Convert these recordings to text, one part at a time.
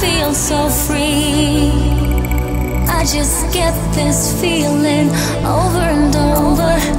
feel so free. I just get this feeling over and over.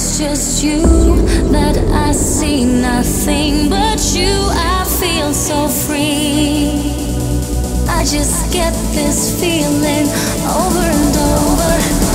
it's just you that I see nothing but you. I feel so free. I just get this feeling over and over.